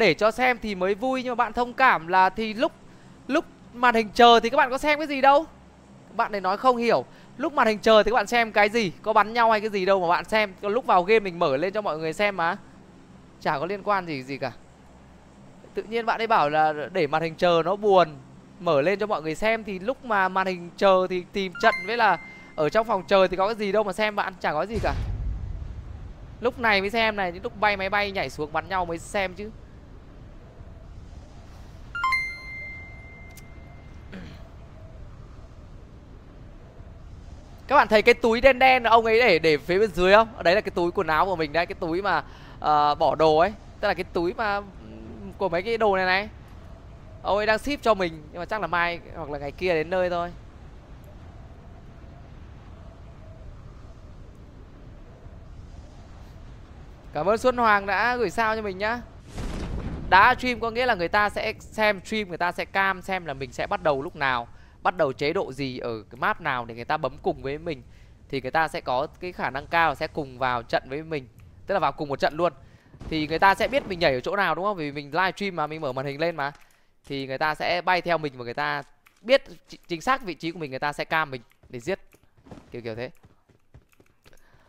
để cho xem thì mới vui, nhưng mà bạn thông cảm là thì lúc lúc màn hình chờ thì các bạn có xem cái gì đâu. Bạn này nói không hiểu. Lúc màn hình chờ thì các bạn xem cái gì? Có bắn nhau hay cái gì đâu mà bạn xem. Còn lúc vào game mình mở lên cho mọi người xem mà. Chả có liên quan gì gì cả. Tự nhiên bạn ấy bảo là để màn hình chờ nó buồn, mở lên cho mọi người xem thì lúc mà màn hình chờ thì tìm trận với là ở trong phòng chờ thì có cái gì đâu mà xem bạn, chả có gì cả. Lúc này mới xem này những lúc bay máy bay nhảy xuống bắn nhau mới xem chứ. Các bạn thấy cái túi đen đen ông ấy để để phía bên dưới không? Đấy là cái túi quần áo của mình đấy cái túi mà uh, bỏ đồ ấy. Tức là cái túi mà của mấy cái đồ này này. Ông ấy đang ship cho mình nhưng mà chắc là mai hoặc là ngày kia đến nơi thôi. Cảm ơn xuân hoàng đã gửi sao cho mình nhá. Đã stream có nghĩa là người ta sẽ xem stream người ta sẽ cam xem là mình sẽ bắt đầu lúc nào bắt đầu chế độ gì ở cái map nào để người ta bấm cùng với mình, thì người ta sẽ có cái khả năng cao sẽ cùng vào trận với mình, tức là vào cùng một trận luôn. Thì người ta sẽ biết mình nhảy ở chỗ nào, đúng không? Vì mình live stream mà, mình mở màn hình lên mà. Thì người ta sẽ bay theo mình và người ta biết chính xác vị trí của mình, người ta sẽ cam mình để giết. Kiểu kiểu thế.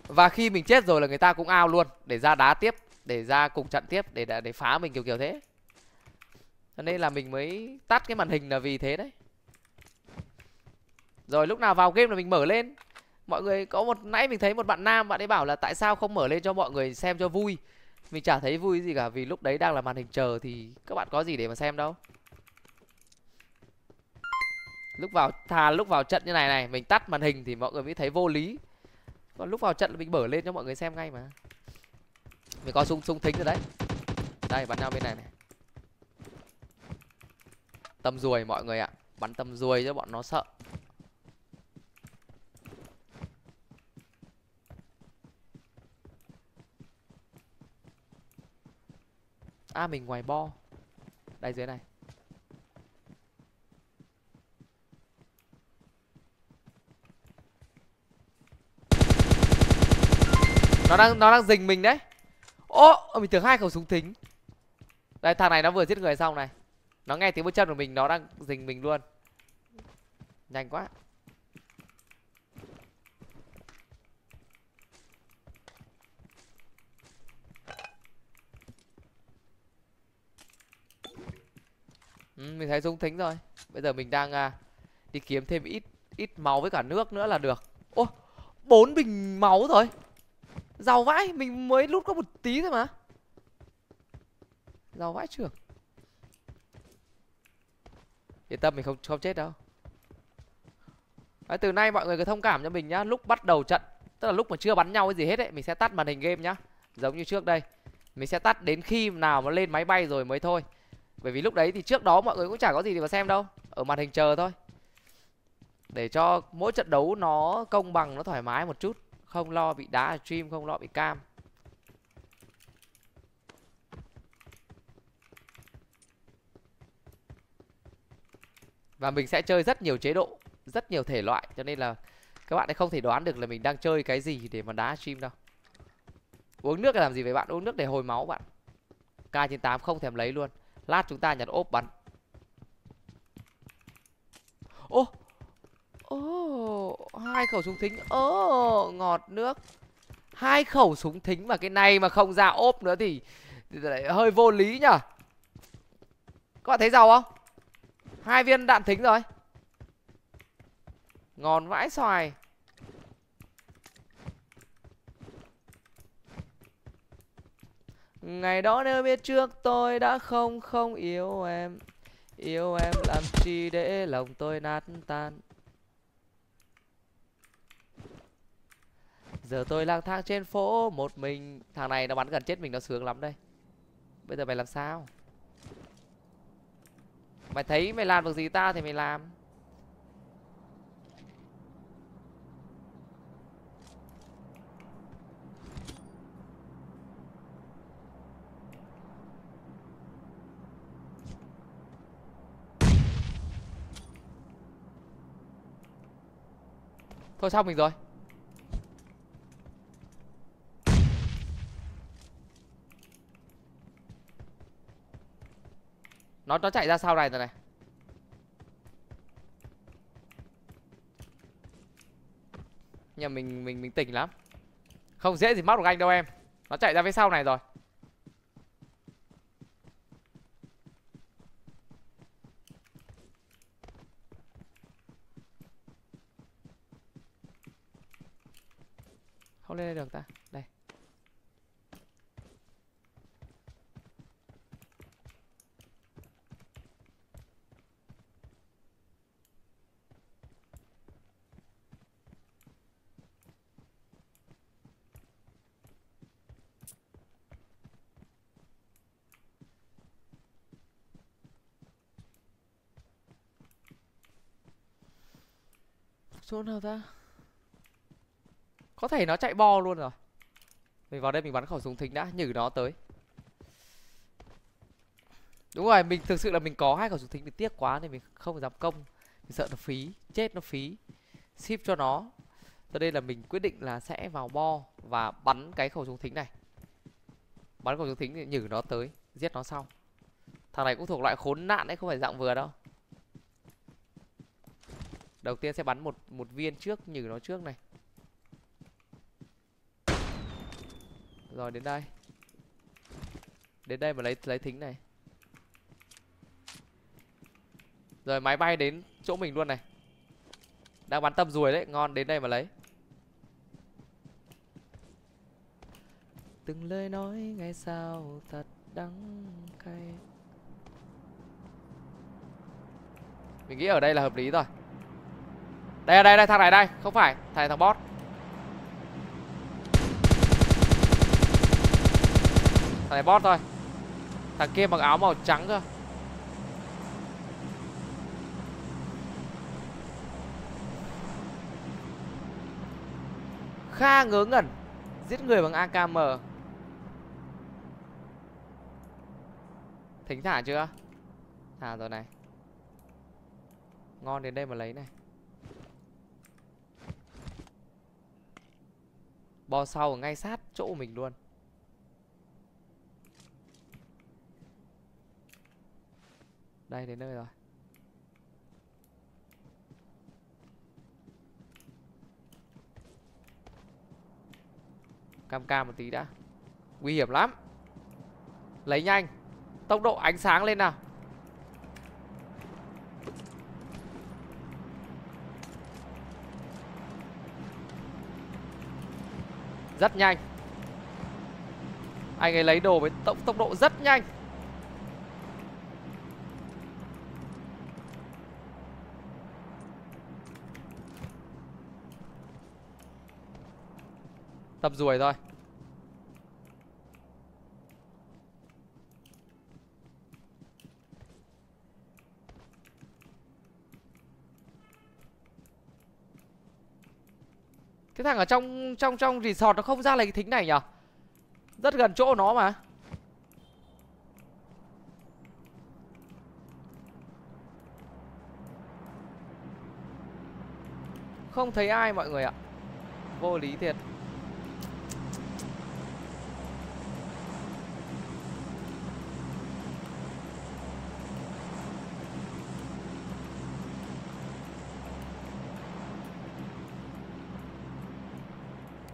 Và khi mình chết rồi là người ta cũng ao luôn, để ra đá tiếp, để ra cùng trận tiếp, để để phá mình, kiểu kiểu thế. Cho nên là mình mới tắt cái màn hình là vì thế đấy rồi, lúc nào vào game là mình mở lên. Mọi người, có một, nãy mình thấy một bạn nam, bạn ấy bảo là tại sao không mở lên cho mọi người xem cho vui. Mình chả thấy vui gì cả, vì lúc đấy đang là màn hình chờ thì các bạn có gì để mà xem đâu. Lúc vào thà lúc vào trận như này này, mình tắt màn hình thì mọi người mới thấy vô lý. Còn lúc vào trận là mình mở lên cho mọi người xem ngay mà. Mình có sung sung thính rồi đấy. Đây bắn nhau bên này này. Tầm ruồi mọi người ạ. Bắn tầm ruồi cho bọn nó sợ. À mình ngoài bo. Đây, dưới này. Nó đang nó đang dình mình đấy. Ô ờ, mình tưởng hai khẩu súng thính. Đây, thằng này nó vừa giết người xong này. Nó nghe tiếng bước chân của mình, nó đang dình mình luôn. Nhanh quá. Ừ, mình thấy dung thính rồi. Bây giờ mình đang à, đi kiếm thêm ít ít máu với cả nước nữa là được. Ô bốn bình máu rồi. Giàu vãi mình mới lút có một tí thôi mà. Giàu vãi trưởng yên tâm mình không không chết đâu. Đấy, từ nay mọi người cứ thông cảm cho mình nhá. Lúc bắt đầu trận tức là lúc mà chưa bắn nhau cái gì hết ấy mình sẽ tắt màn hình game nhá. Giống như trước đây. Mình sẽ tắt đến khi nào mà lên máy bay rồi mới thôi bởi vì lúc đấy thì trước đó mọi người cũng chả có gì để mà xem đâu. Ở màn hình chờ thôi. Để cho mỗi trận đấu nó công bằng, nó thoải mái một chút. Không lo bị đá stream, không lo bị cam. Và mình sẽ chơi rất nhiều chế độ, rất nhiều thể loại. Cho nên là các bạn ấy không thể đoán được là mình đang chơi cái gì để mà đá stream đâu. Uống nước là làm gì vậy bạn? Uống nước để hồi máu bạn. K 98 không thèm lấy luôn lát chúng ta nhặt ốp bắn. Ô ô hai khẩu súng thính. Ô ngọt nước. Hai khẩu súng thính mà cái này mà không ra ốp nữa thì, thì lại hơi vô lý nhở các bạn thấy giàu không? Hai viên đạn thính rồi. Ngon vãi xoài. Ngày đó nếu biết trước tôi đã không không yêu em. Yêu em làm chi để lòng tôi nát tan. Giờ tôi lang thang trên phố một mình. Thằng này nó bắn gần chết mình, nó sướng lắm đây. Bây giờ mày làm sao? Mày thấy mày làm được gì ta thì mày làm. Thôi xong mình rồi. Nó nó chạy ra sau này rồi này. Nhưng mình mình mình tỉnh lắm. Không dễ gì móc được anh đâu em. Nó chạy ra phía sau này rồi không lên đây được ta đây chỗ nào ta có thể nó chạy bo luôn rồi. Mình vào đây mình bắn khẩu súng thính đã, nhử nó tới. Đúng rồi, mình thực sự là mình có hai khẩu súng thính, mình tiếc quá nên mình không dám công. Mình sợ nó phí, chết nó phí. Ship cho nó. Cho nên là mình quyết định là sẽ vào bo và bắn cái khẩu súng thính này. Bắn khẩu súng thính thì nhử nó tới, giết nó sau. Thằng này cũng thuộc loại khốn nạn đấy, không phải dạng vừa đâu đầu tiên sẽ bắn một một viên trước nhử nó trước này. Rồi đến đây. Đến đây mà lấy lấy thính này. Rồi máy bay đến chỗ mình luôn này. Đang bắn tâm ruồi đấy ngon đến đây mà lấy. Từng lời nói ngày sau thật đắng cay. Mình nghĩ ở đây là hợp lý rồi đây đây đây, thằng này đây. Không phải, thằng này thằng boss thằng này boss thôi. Thằng kia mặc áo màu trắng cơ. Kha ngớ ngẩn, giết người bằng akm thính thả chưa? Thả rồi này. Ngon đến đây mà lấy này. Bo sau ở ngay sát chỗ mình luôn. Đây, đến nơi rồi. Cam cam một tí đã. Nguy hiểm lắm. Lấy nhanh. Tốc độ ánh sáng lên nào. Rất nhanh. Anh ấy lấy đồ với tốc, tốc độ rất nhanh. Tập ruồi thôi. Cái thằng ở trong trong trong resort nó không ra lấy cái thính này nhở? Rất gần chỗ nó mà. Không thấy ai mọi người ạ. Vô lý thiệt.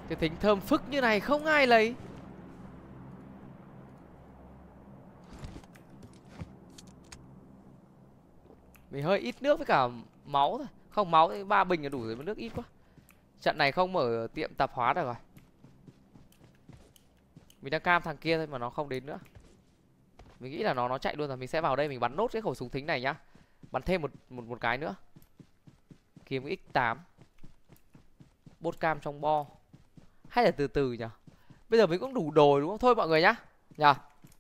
Cái thính thơm phức như này không ai lấy. Mình hơi ít nước với cả máu thôi. Không, máu thì ba bình là đủ rồi, mà nước ít quá. Trận này không mở tiệm tạp hóa được rồi. Mình đang cam thằng kia thôi mà nó không đến nữa. Mình nghĩ là nó nó chạy luôn rồi, Mình sẽ vào đây mình bắn nốt cái khẩu súng thính này nhá. Bắn thêm một một một cái nữa. Kiếm cái X8 Bốt cam trong bo hay là từ từ nhỉ? Bây giờ mình cũng đủ đồ đúng không? Thôi mọi người nhá. Nhờ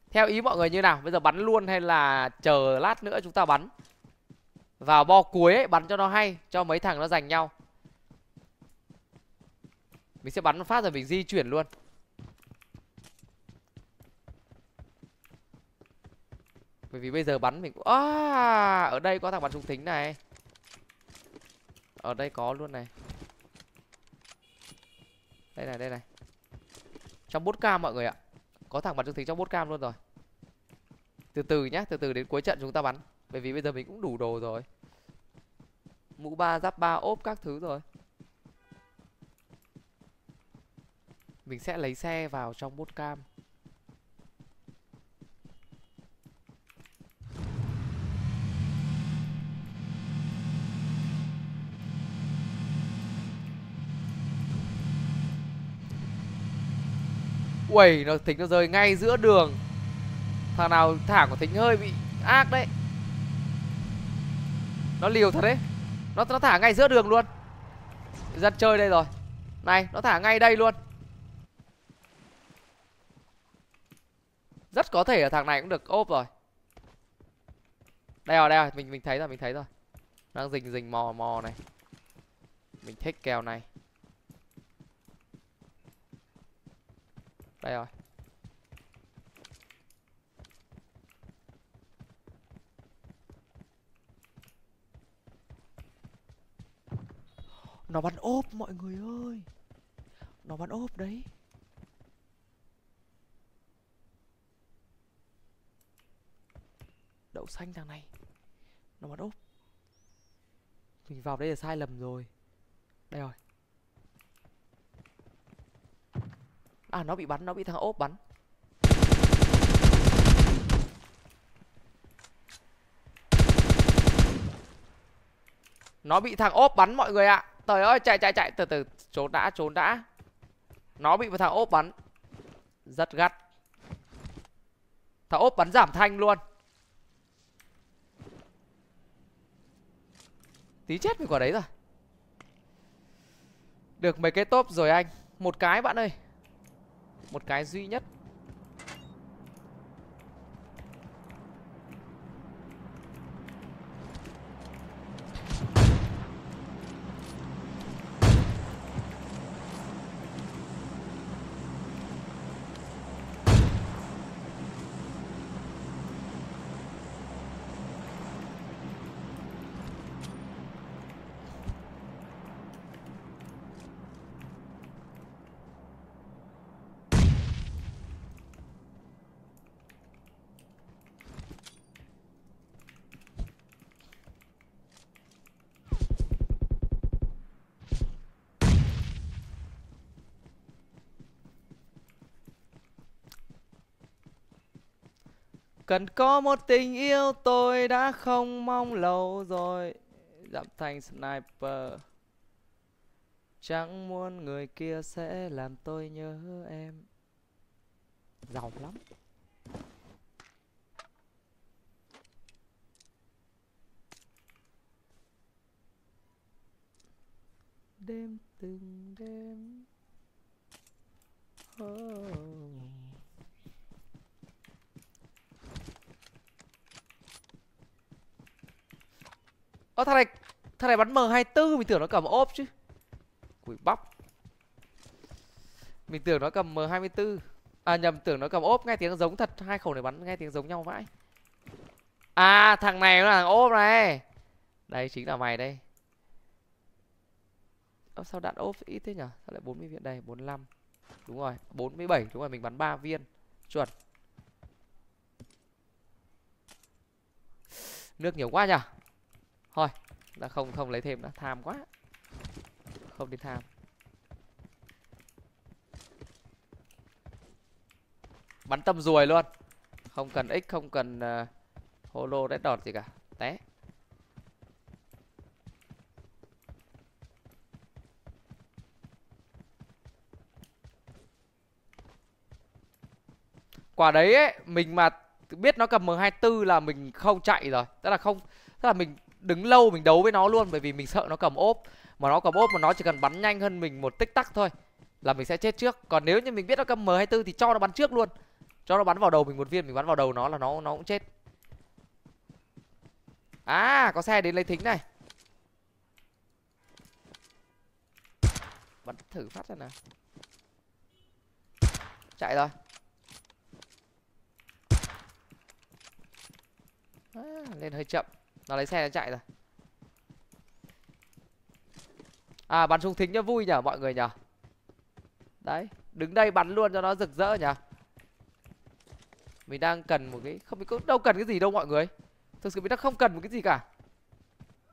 theo ý mọi người như nào? Bây giờ bắn luôn hay là chờ lát nữa chúng ta bắn? Vào bo cuối ấy, bắn cho nó hay cho mấy thằng nó giành nhau. Mình sẽ bắn phát rồi mình di chuyển luôn. Bởi vì bây giờ bắn mình cũng à, ở đây có thằng bắn súng thính này. Ở đây có luôn này đây này đây này. Trong bốt cam mọi người ạ. Có thằng bắn trực thính trong bốt cam luôn rồi. Từ từ nhá, từ từ đến cuối trận chúng ta bắn. Bởi vì bây giờ mình cũng đủ đồ rồi. Mũ ba, giáp ba, ốp các thứ rồi. Mình sẽ lấy xe vào trong bốt cam. Uầy, nó thính nó rơi ngay giữa đường. Thằng nào thả của thính hơi bị ác đấy. Nó liều thật đấy. Nó nó thả ngay giữa đường luôn. Dân chơi đây rồi. Này, nó thả ngay đây luôn. Rất có thể là thằng này cũng được ốp rồi. Đây rồi, đây rồi, mình mình thấy rồi, mình thấy rồi. Đang rình rình mò mò này. Mình thích kèo này. Đây rồi. Nó bắn ốp, mọi người ơi. Nó bắn ốp đấy. Đậu xanh thằng này. Nó bắn ốp. Mình vào đây là sai lầm rồi. Đây rồi. À nó bị bắn, nó bị thằng ốp bắn. Nó bị thằng ốp bắn mọi người ạ. À. Trời ơi chạy chạy chạy. Từ từ Trốn đã trốn đã. Nó bị một thằng ốp bắn. Rất gắt. Thằng ốp bắn giảm thanh luôn. Tí chết vì quả đấy rồi. Được mấy cái top rồi anh. Một cái bạn ơi. Một cái duy nhất Cần có một tình yêu, tôi đã không mong lâu rồi. Giảm thành sniper. Chẳng muốn người kia sẽ làm tôi nhớ em. Giàu lắm. Đêm từng đêm. Oh. Ơ, thằng này Thằng này bắn M24 mình tưởng nó cầm ốp chứ. Quỷ bóc Mình tưởng nó cầm M24 À nhầm, tưởng nó cầm ốp, nghe tiếng giống thật, Hai khẩu này bắn nghe tiếng giống nhau vãi. À thằng này nó là thằng ốp này. Đây, chính là mày đây. Ơ, sao đạn ốp ít thế nhở? Sao lại 40 viên? Đây 45 Đúng rồi 47 đúng rồi, mình bắn 3 viên. Chuẩn. Nước nhiều quá nhỉ Thôi đã không không lấy thêm nữa. Tham quá. Không đi tham. Bắn tâm ruồi luôn. Không cần x không cần uh, Holo red đọt gì cả. Té. Quả đấy ấy Mình mà biết nó cầm M24 là mình không chạy rồi. Tức là không Tức là mình đứng lâu mình đấu với nó luôn bởi vì mình sợ nó cầm ốp. Mà nó cầm ốp mà nó chỉ cần bắn nhanh hơn mình một tích tắc thôi là mình sẽ chết trước. Còn nếu như mình biết nó cầm m 24 thì cho nó bắn trước luôn. Cho nó bắn vào đầu mình một viên mình bắn vào đầu nó là nó nó cũng chết. À có xe đến lấy thính này. Bắn thử phát ra nào. Chạy rồi. À, lên hơi chậm nó lấy xe nó chạy rồi. À bắn súng thính cho vui nhở, mọi người nhở. Đấy, đứng đây bắn luôn cho nó rực rỡ nhở. Mình đang cần một cái, không có, đâu cần cái gì đâu mọi người. Thực sự mình đang không cần một cái gì cả.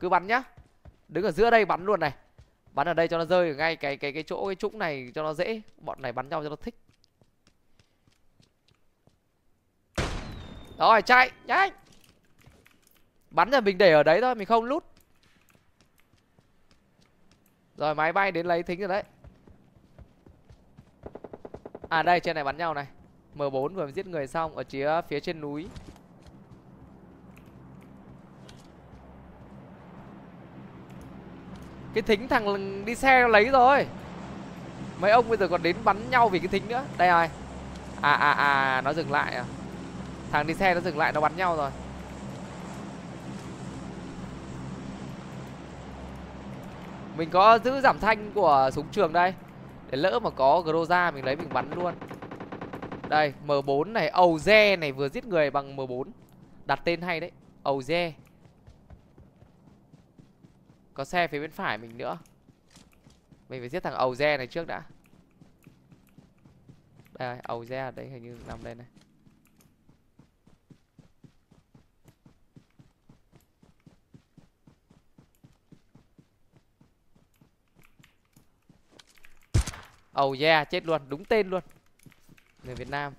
Cứ bắn nhá. Đứng ở giữa đây bắn luôn này. Bắn ở đây cho nó rơi ở ngay cái cái cái chỗ, cái trũng này cho nó dễ. Bọn này bắn nhau cho nó thích. Rồi, chạy, nhanh bắn là mình để ở đấy thôi, mình không lút rồi, máy bay đến lấy thính rồi đấy. À đây, trên này bắn nhau này. M4 vừa giết người xong ở phía phía trên núi. Cái thính thằng đi xe lấy rồi. Mấy ông bây giờ còn đến bắn nhau vì cái thính nữa. Đây rồi. À à à nó dừng lại à. Thằng đi xe nó dừng lại, nó bắn nhau rồi. Mình có giữ giảm thanh của súng trường đây. Để lỡ mà có groza, mình lấy mình bắn luôn. Đây m4 này ầu này vừa giết người bằng m4 đặt tên hay đấy ầu có xe phía bên phải mình nữa. Mình phải giết thằng ầu này trước đã. Đây ầu ở đây hình như nằm đây này. Oh yeah, chết luôn, đúng tên luôn. Người Việt Nam.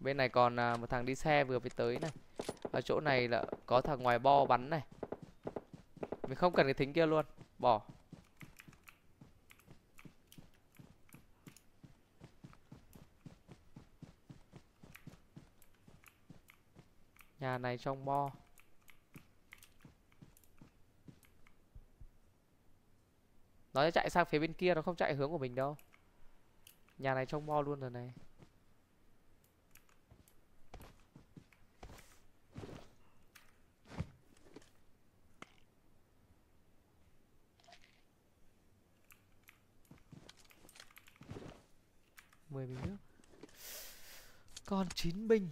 Bên này còn uh, một thằng đi xe vừa mới tới này. Ở chỗ này là có thằng ngoài bo bắn này. Mình không cần cái thính kia luôn Bỏ. Nhà này trong bo. Nó sẽ chạy sang phía bên kia Nó không chạy hướng của mình đâu. Nhà này trông bo luôn rồi này. Mười bình nước Còn chín bình.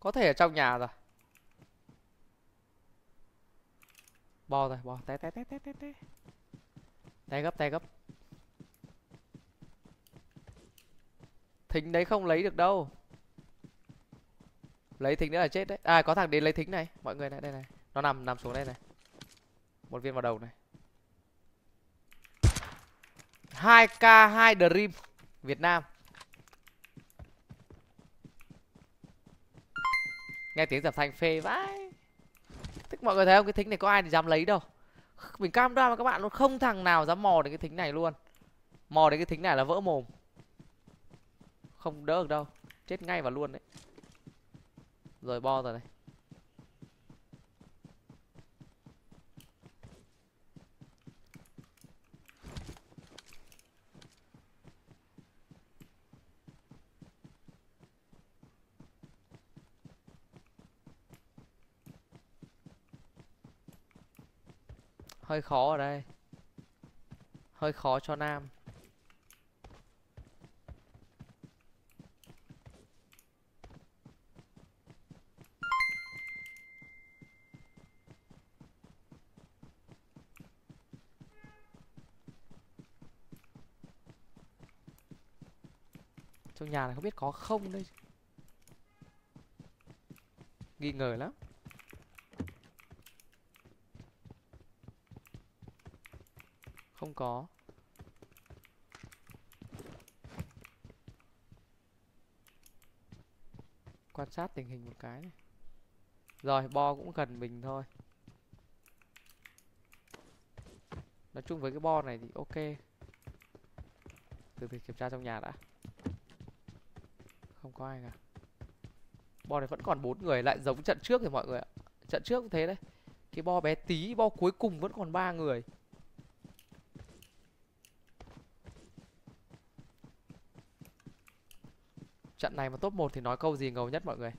Có thể ở trong nhà rồi. Bò rồi, bò, té té té té té té. Té gấp, té gấp. Thính đấy không lấy được đâu. Lấy thính nữa là chết đấy. À có thằng đến lấy thính này. Mọi người này, đây này. Nó nằm, nằm xuống đây này. Một viên vào đầu này. 2k2 Dream Việt Nam. Nghe tiếng giảm thanh phê vãi. Tức mọi người thấy không? Cái thính này có ai thì dám lấy đâu. Mình cam đoan với các bạn luôn, không thằng nào dám mò đến cái thính này luôn. Mò đến cái thính này là vỡ mồm. Không đỡ được đâu. Chết ngay và luôn đấy. Rồi bo rồi này. Hơi khó ở đây. Hơi khó cho nam. Trong nhà này không biết có không đây? Nghi ngờ lắm. Không có. Quan sát tình hình một cái này. Rồi, bo cũng gần mình thôi. Nói chung với cái bo này thì ok. Từ từ kiểm tra trong nhà đã. Không có ai cả. Bo này vẫn còn bốn người, lại giống trận trước thì mọi người ạ. Trận trước cũng thế đấy. Cái bo bé tí, bo cuối cùng vẫn còn ba người. Trận này mà top 1 thì nói câu gì ngầu nhất mọi người?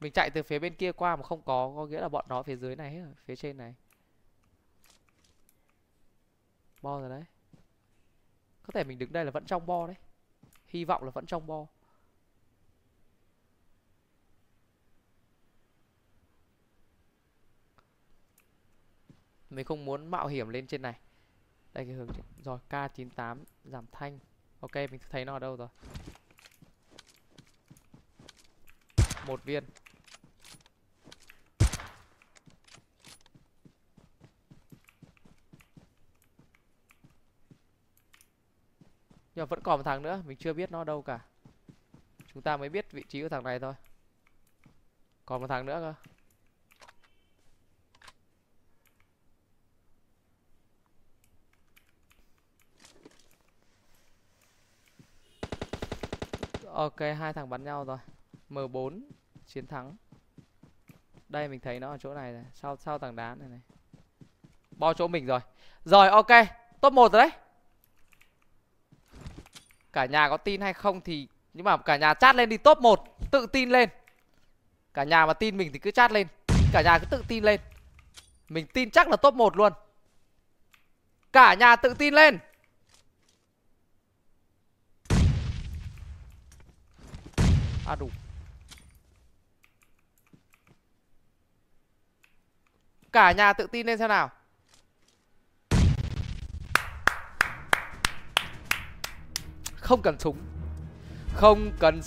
Mình chạy từ phía bên kia qua mà không có có nghĩa là bọn nó phía dưới này hết rồi, phía trên này. Bo rồi đấy. Có thể mình đứng đây là vẫn trong bo đấy. Hy vọng là vẫn trong bo. Mình không muốn mạo hiểm lên trên này. Đây, cái hướng rồi k98 giảm thanh. Ok, mình thấy nó ở đâu rồi? Một viên. Nhưng mà vẫn còn một thằng nữa, mình chưa biết nó ở đâu cả. Chúng ta mới biết vị trí của thằng này thôi. Còn một thằng nữa cơ. Ok, hai thằng bắn nhau rồi. M4 chiến thắng. Đây, mình thấy nó ở chỗ này này, sau sau tảng đá này này. Bo chỗ mình rồi. Rồi, ok, top 1 rồi đấy. Cả nhà có tin hay không thì, nhưng mà cả nhà chat lên đi, top 1 tự tin lên. Cả nhà mà tin mình thì cứ chat lên. Cả nhà cứ tự tin lên. Mình tin chắc là top 1 luôn. Cả nhà tự tin lên. À đủ. Cả nhà tự tin lên xem nào. Không cần súng. Không cần